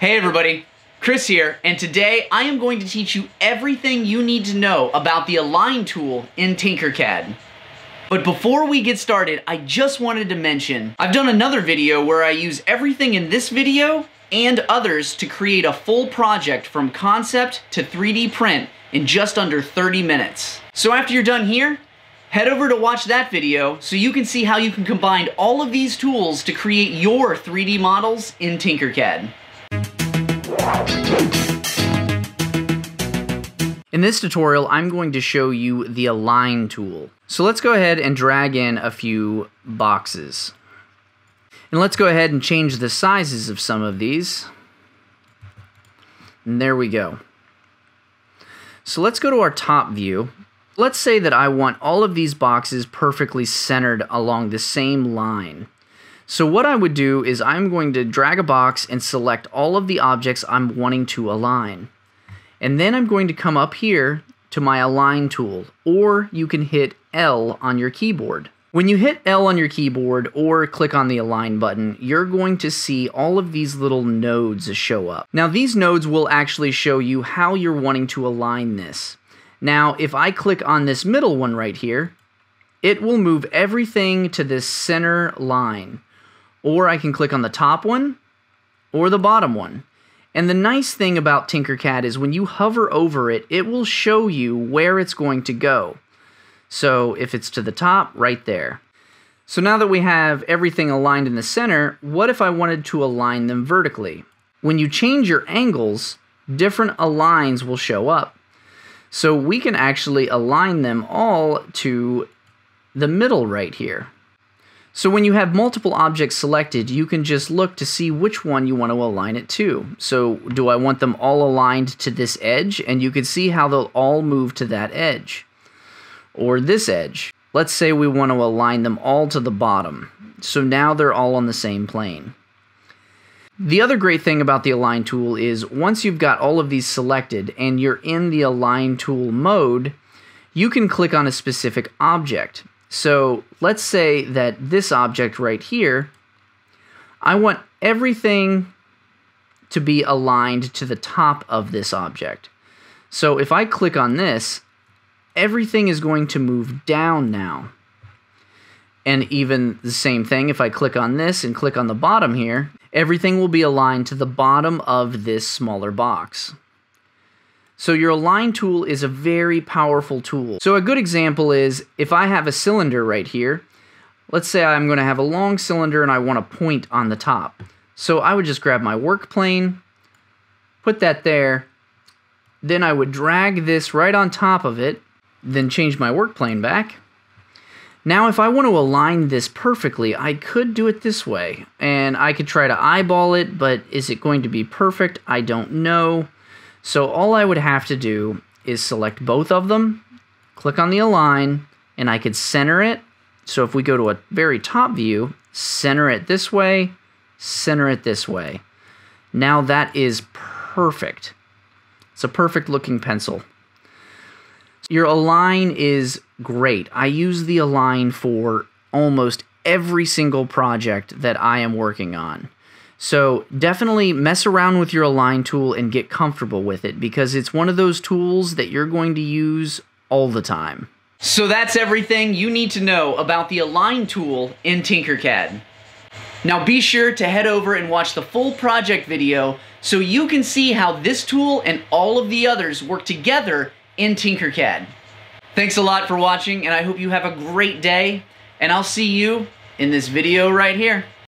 Hey everybody, Chris here, and today I am going to teach you everything you need to know about the Align tool in Tinkercad. But before we get started, I just wanted to mention, I've done another video where I use everything in this video and others to create a full project from concept to 3D print in just under 30 minutes. So after you're done here, head over to watch that video so you can see how you can combine all of these tools to create your 3D models in Tinkercad. In this tutorial, I'm going to show you the Align tool. So let's go ahead and drag in a few boxes. And let's go ahead and change the sizes of some of these. And there we go. So let's go to our top view. Let's say that I want all of these boxes perfectly centered along the same line. So what I would do is I'm going to drag a box and select all of the objects I'm wanting to align. And then I'm going to come up here to my Align tool, or you can hit L on your keyboard. When you hit L on your keyboard or click on the Align button, you're going to see all of these little nodes show up. Now these nodes will actually show you how you're wanting to align this. Now if I click on this middle one right here, it will move everything to this center line. Or I can click on the top one or the bottom one. And the nice thing about Tinkercad is when you hover over it, it will show you where it's going to go. So if it's to the top, right there. So now that we have everything aligned in the center, what if I wanted to align them vertically? When you change your angles, different aligns will show up. So we can actually align them all to the middle right here. So when you have multiple objects selected, you can just look to see which one you want to align it to. So do I want them all aligned to this edge? And you can see how they'll all move to that edge. Or this edge. Let's say we want to align them all to the bottom. So now they're all on the same plane. The other great thing about the Align tool is once you've got all of these selected and you're in the Align tool mode, you can click on a specific object. So let's say that this object right here, I want everything to be aligned to the top of this object. So if I click on this, everything is going to move down now. And even the same thing, if I click on this and click on the bottom here, everything will be aligned to the bottom of this smaller box. So your align tool is a very powerful tool. So a good example is if I have a cylinder right here, let's say I'm going to have a long cylinder and I want a point on the top. So I would just grab my work plane, put that there, then I would drag this right on top of it, then change my work plane back. Now if I want to align this perfectly, I could do it this way, and I could try to eyeball it, but is it going to be perfect? I don't know. So all I would have to do is select both of them, click on the align, and I could center it. So if we go to a very top view, center it this way, center it this way. Now that is perfect. It's a perfect looking pencil. Your align is great. I use the align for almost every single project that I am working on. So definitely mess around with your align tool and get comfortable with it because it's one of those tools that you're going to use all the time. So that's everything you need to know about the align tool in Tinkercad. Now be sure to head over and watch the full project video so you can see how this tool and all of the others work together in Tinkercad. Thanks a lot for watching and I hope you have a great day and I'll see you in this video right here.